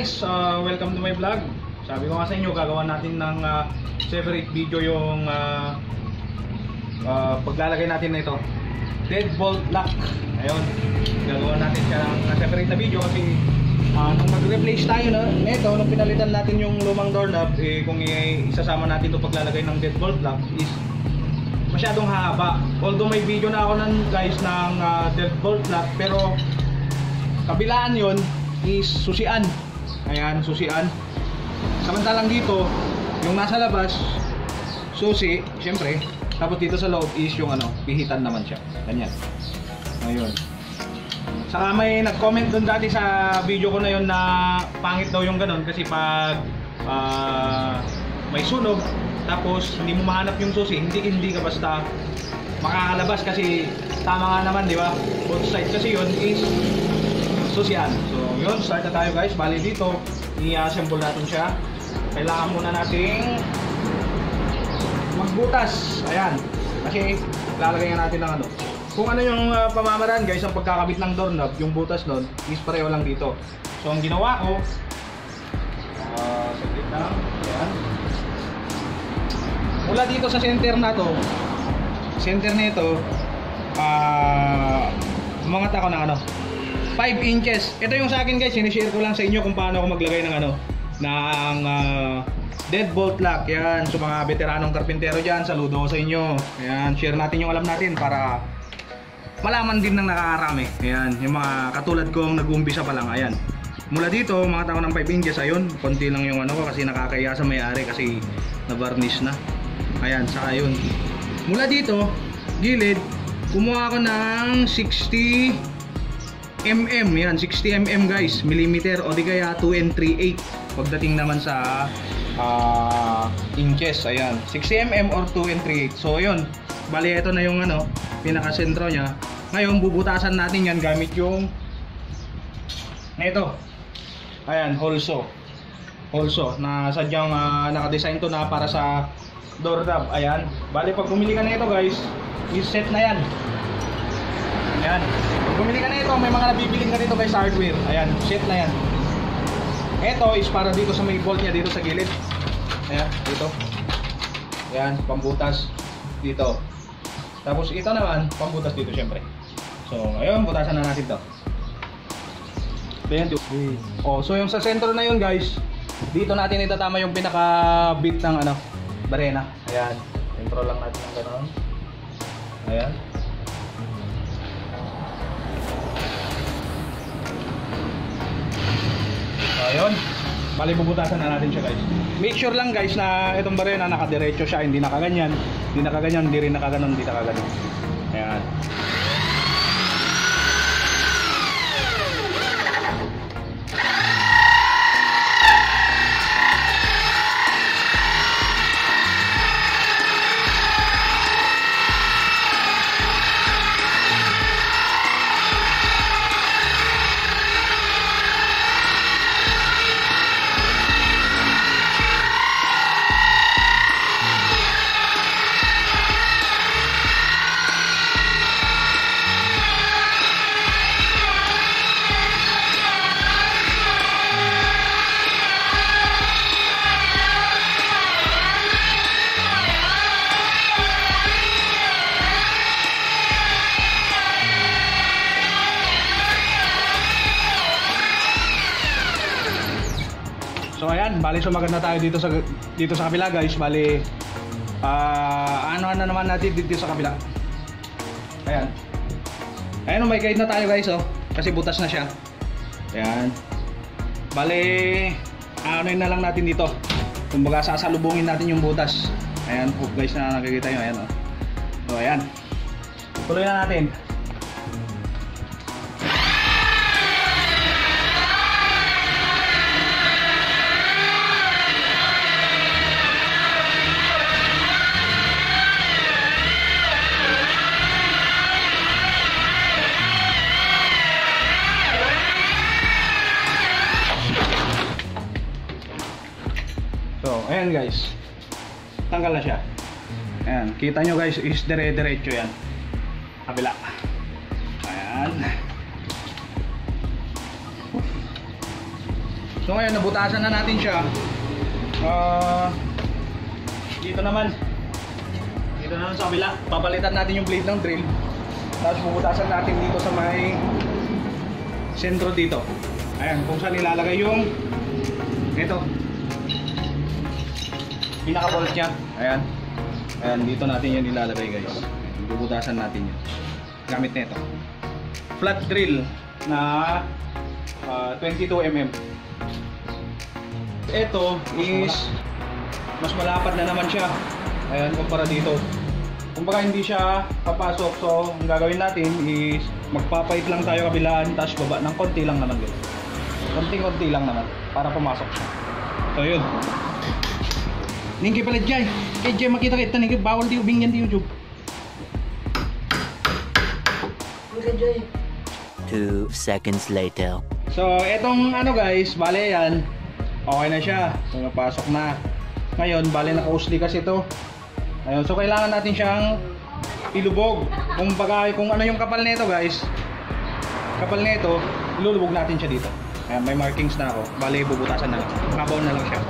guys, uh, welcome to my vlog. Sabi ko nga sa inyo, gagawa natin ng uh, separate video yung uh, uh, paglalagay natin nito. Deadbolt lock. Ayun, gagawa natin siya ng separate na video kasi uh, nung mag-replace tayo na nito, nung pinalitan natin yung lumang doorknob, eh, kung isasama natin itong paglalagay ng deadbolt lock is masyadong haba. Although may video na ako nun guys ng uh, deadbolt lock pero kabilaan yon is susian. Ayan, susian. Samantalang dito, yung nasa labas, susi, syempre. Tapos dito sa loob is yung ano, pihitan naman siya. Ganyan. Ayun. Saka may nag-comment doon dati sa video ko na yon na pangit daw yung ganun kasi pag ah, may sunog tapos hindi mo mahanap yung susi, hindi hindi ka basta makakalabas kasi tama nga naman, di ba? Both sides kasi yun is susian. So, yun, start na tayo guys. Bali dito, i-assemble natin siya. Kailangan muna nating magbutas. Ayan. Kasi lalagay natin ng ano. Kung ano yung uh, pamamaraan guys, ang pagkakabit ng doorknob, yung butas nun, is pareho lang dito. So, ang ginawa ko, uh, saglit lang. Ayan. Mula dito sa center na to, center nito, ah, umangat ako ng ano, 5 inches. Ito yung sa akin guys, sinishare ko lang sa inyo kung paano ako maglagay ng ano, ng uh, deadbolt lock. Yan, sa mga veteranong karpintero dyan, saludo ko sa inyo. Yan, share natin yung alam natin para malaman din ng nakakarami. Ayan, yung mga katulad kong nag-uumpisa pa lang. Ayan. Mula dito, mga tao ng 5 inches, ayun, konti lang yung ano ko kasi nakakaya sa may-ari kasi na-varnish na. Ayan, saka yun. Mula dito, gilid, kumuha ako ng 60 mm. Yan, 60 mm guys, millimeter o di kaya 2 and 3 8 pagdating naman sa ah, inches. Ayan, 60 mm or 2 and 3 8 So, yun. Bali, ito na yung ano, pinaka-sentro niya. Ngayon, bubutasan natin yan gamit yung ito. Ayan, holso. Holso na sadyang ah, naka-design to na para sa door knob. Ayan. Bali, pag bumili ka na ito guys, is set na yan. Ayan. Bumili ka na ito, may mga nabibiling ka nito guys hardware. Ayan, set na yan. Ito is para dito sa may bolt niya dito sa gilid. Ayan, dito. Ayan, pambutas dito. Tapos ito naman, pambutas dito syempre. So, ngayon, butasan na natin to. Ayan, Oh, so yung sa sentro na yun guys, dito natin itatama yung pinaka bit ng ano, barena. Ayan. Sentro lang natin ng ganoon. Ayan. Ayun. Bali bubutasan na natin siya guys. Make sure lang guys na itong barena nakadiretso siya, hindi nakaganyan. Hindi nakaganyan, hindi rin nakaganon, hindi nakaganon. Bali sumagat na tayo dito sa dito sa kabila guys. Bali ah ano ano naman natin dito sa kabila. Ayan. Ayan, may guide na tayo guys oh. Kasi butas na siya. Ayan. Bali ano na lang natin dito. Kumbaga sasalubungin natin yung butas. Ayan, hope guys na nakikita nyo. Ayan oh. So ayan. Tuloy na natin. So, ayan guys. Tanggal na siya. Ayan, kita nyo guys, is dire-diretso yan. Kabila. Ayan. So ngayon, nabutasan na natin siya. Ah, dito naman. Dito naman sa kabila. Papalitan natin yung blade ng drill. Tapos bubutasan natin dito sa may sentro dito. Ayan, kung saan ilalagay yung ito. Pinaka-bolt niya. Ayan. Ayan, dito natin yan ilalagay guys. Bubutasan natin yun. Gamit nito. Flat drill na ah, 22mm. Ito is mas malapad na naman siya. Ayan, kumpara dito. Kumbaga hindi siya papasok. So, ang gagawin natin is magpapait lang tayo kabilaan tapos baba ng konti lang naman guys. Konti-konti lang naman para pumasok siya. So, yun. Ningki pala Jay. Kay Jay makita kita ningki bawal di ubing yan di YouTube. Two seconds later. So, etong ano guys, bale yan. Okay na siya. So, napasok na. Ngayon, bale naka-usli kasi ito. Ayun, so kailangan natin siyang ilubog. Kung baga, kung ano yung kapal nito guys. Kapal nito, ilulubog natin siya dito. Ayan, may markings na ako. Bale, bubutasan na lang. Kabaw na lang siya.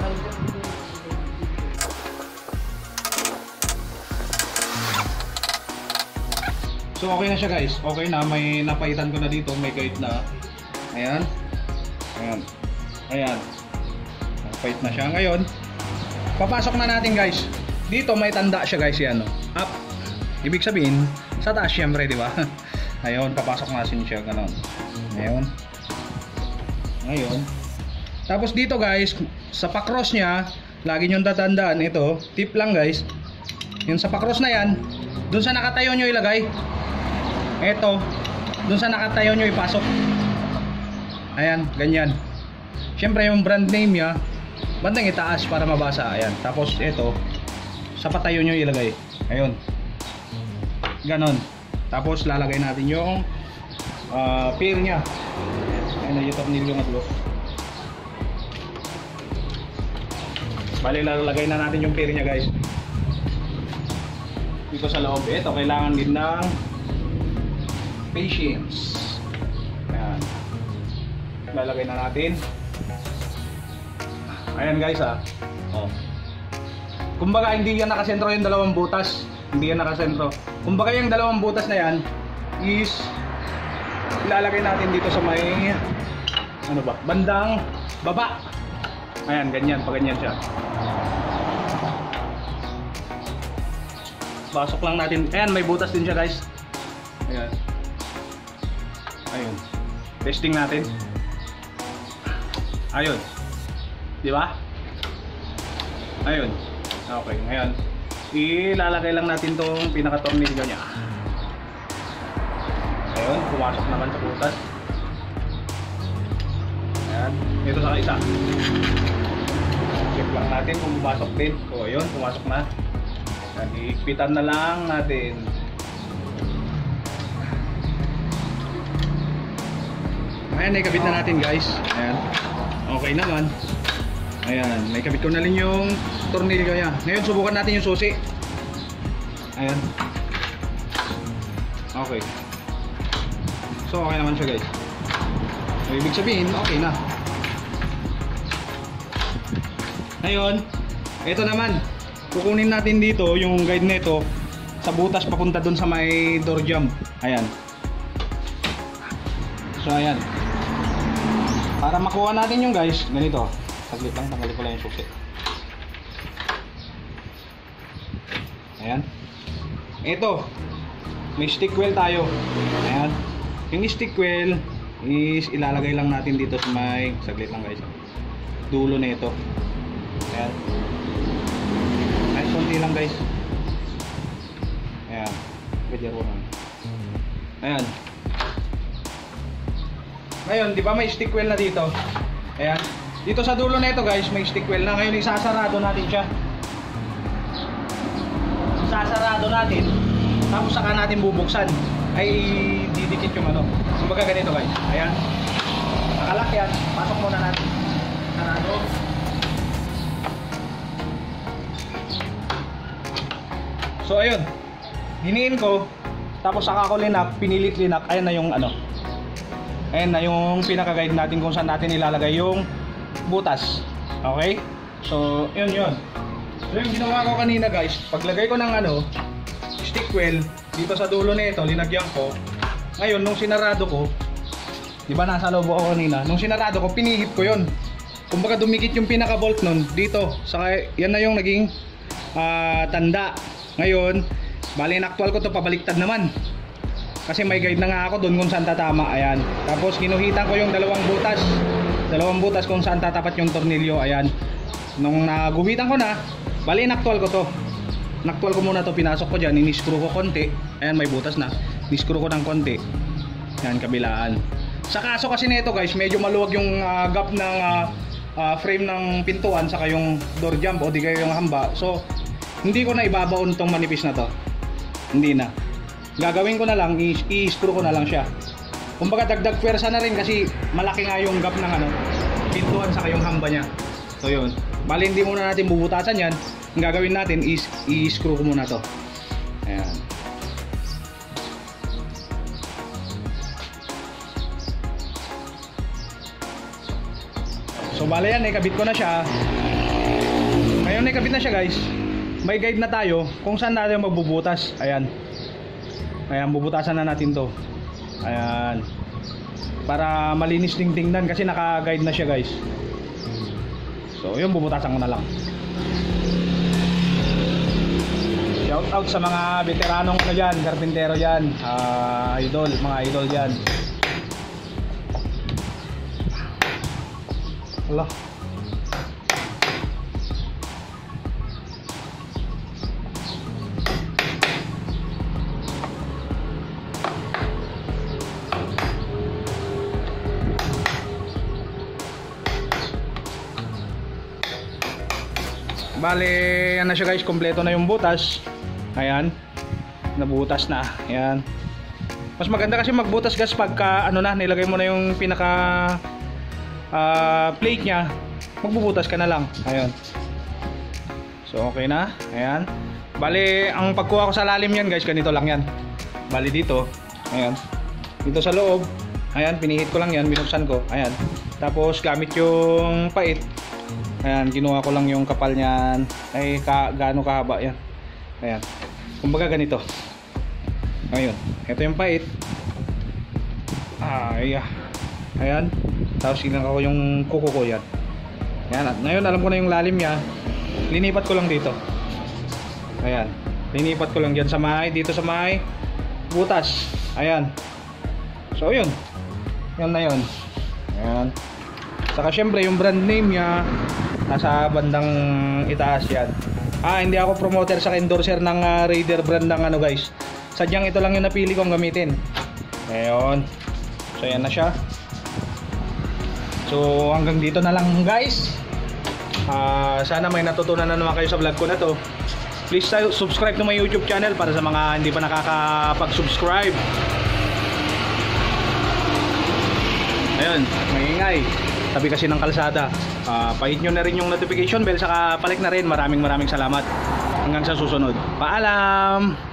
So okay na siya guys. Okay na, may napaitan ko na dito, may guide na. Ayan. Ayan. Ayan. Napait na siya. Ngayon, papasok na natin guys. Dito may tanda siya guys yan. oh. Up. Ibig sabihin, sa taas syempre, di ba? Ayun, papasok natin siya ganon. Ngayon. Ngayon. Tapos dito guys, sa pakros niya, lagi nyo tatandaan ito, tip lang guys. Yung sa pakros na yan, dun sa nakatayo nyo ilagay. Ito, dun sa nakatayo nyo ipasok. Ayan, ganyan. Siyempre yung brand name niya, bandang itaas para mabasa. Ayan. Tapos ito, sa patayo nyo ilagay. Ayun. Ganon. Tapos lalagay natin yung uh, pair niya. Ayan na yung tornilyo nga dulo. Bali lalagay na natin yung pair niya guys. Dito sa loob. Ito kailangan din ng patience. Ayan. Lalagay na natin. Ayan guys ah. Oh. Kumbaga hindi yan nakasentro yung dalawang butas. Hindi yan nakasentro. Kumbaga yung dalawang butas na yan is ilalagay natin dito sa may ano ba? Bandang baba. Ayan, ganyan, pa ganyan siya. Pasok lang natin. Ayan, may butas din siya, guys. Ayan. Ayun. Testing natin. Ayun. Di ba? Ayun. Okay, ngayon ilalagay lang natin tong pinaka-tornilyo niya. Ayun, pumasok naman sa butas. Ayan, ito sa isa. Check lang natin kung pumasok din. So, ayun, pumasok na. Ayan, iikpitan na lang natin. Ayan, naikabit na natin guys. Ayan. Okay naman. Ayan, naikabit ko na rin yung tornilyo niya. Ngayon, subukan natin yung susi. Ayan. Okay. So, okay naman siya guys. So, ibig sabihin, okay na. Ngayon, ito naman. Kukunin natin dito yung guide nito sa butas papunta dun sa may door jump. Ayan. So, ayan. Para makuha natin yung guys, ganito. Saglit lang, tanggalin ko lang yung susi. Ayan. Ito. May stick wheel tayo. Ayan. Yung stick wheel is ilalagay lang natin dito sa may saglit lang guys. Dulo na ito. Ayan. Konti lang guys. Ayan. Lang. Ayan. Ngayon, di ba may stick wheel na dito? Ayan. Dito sa dulo na ito guys, may stick wheel na. Ngayon, isasarado natin siya. Isasarado natin. Tapos saka natin bubuksan. Ay didikit yung ano. Kumbaga ganito guys. Ayan. Nakalak yan. Pasok muna natin. Sarado. So ayun. Hiniin ko. Tapos saka ko linak, pinilit linak. Ayan na yung ano. Ayan na yung pinaka-guide natin kung saan natin ilalagay yung butas. Okay? So, yun yun. So, yung ginawa ko kanina guys, paglagay ko ng ano, stick well, dito sa dulo nito, linagyan ko. Ngayon, nung sinarado ko, di ba nasa loob ako kanina, nung sinarado ko, pinihit ko yun. Kumbaga dumikit yung pinaka-bolt nun dito. Saka yan na yung naging ah, tanda. Ngayon, bali actual ko to pabaliktad naman. Kasi may guide na nga ako doon kung saan tatama. Ayan. Tapos ginuhitan ko yung dalawang butas. Dalawang butas kung saan tatapat yung tornilyo. Ayan. Nung naguhitan ko na, bali inaktual ko to. Naktual ko muna to, pinasok ko dyan, iniscrew ko konti. Ayan, may butas na. Iniscrew ko ng konti. Ayan, kabilaan. Sa kaso kasi nito guys, medyo maluwag yung ah, gap ng ah, ah, frame ng pintuan saka yung door jump o di kaya yung hamba. So, hindi ko na ibabaon tong manipis na to. Hindi na. Gagawin ko na lang, i-screw ko na lang siya. Kumbaga dagdag pwersa na rin kasi malaki nga yung gap ng ano, pintuan saka yung hamba niya. So yun. Bali hindi muna natin bubutasan yan. Ang gagawin natin is i-screw ko muna to. Ayan. So bale yan, nakabit ko na siya. Ngayon nakabit na siya guys. May guide na tayo kung saan natin magbubutas. Ayan. Ayan, bubutasan na natin to. Ayan. Para malinis ding tingnan kasi naka-guide na siya guys. So, yun bubutasan ko na lang. Shout out sa mga veteranong ano dyan, karpintero dyan, ah, idol, mga idol dyan. Allah. Bale, yan na siya guys, kompleto na yung butas. Ayan. Nabutas na. Ayan. Mas maganda kasi magbutas guys pagka ano na, nilagay mo na yung pinaka ah, plate niya. Magbubutas ka na lang. Ayan. So okay na. Ayan. Bale, ang pagkuha ko sa lalim yan guys, ganito lang yan. Bale dito. Ayan. Dito sa loob. Ayan, pinihit ko lang yan, binuksan ko. Ayan. Tapos gamit yung pait. Ayan, kinuha ko lang yung kapal niyan. Ay, ka, gaano kahaba yan. Ayan. Kumbaga ganito. Ngayon, ito yung pait. Ay, ah. Ayan. Tapos ilang ako yung kuko ko yan. Ayan. Ngayon, alam ko na yung lalim niya. Linipat ko lang dito. Ayan. Linipat ko lang dyan sa may, dito sa may butas. Ayan. So, yun. Yan na yun. Ayan. Saka syempre yung brand name niya nasa bandang itaas yan. Ah, hindi ako promoter sa endorser ng ah, Raider brand ng ano guys. Sadyang ito lang yung napili kong gamitin. Ayun. So yan na siya. So hanggang dito na lang guys. Ah, sana may natutunan na naman kayo sa vlog ko na to. Please subscribe to my YouTube channel para sa mga hindi pa nakakapag-subscribe. Ayun, maingay. Tabi kasi ng kalsada. Ah, pahit nyo na rin yung notification bell saka palik na rin. Maraming maraming salamat. Hanggang sa susunod. Paalam!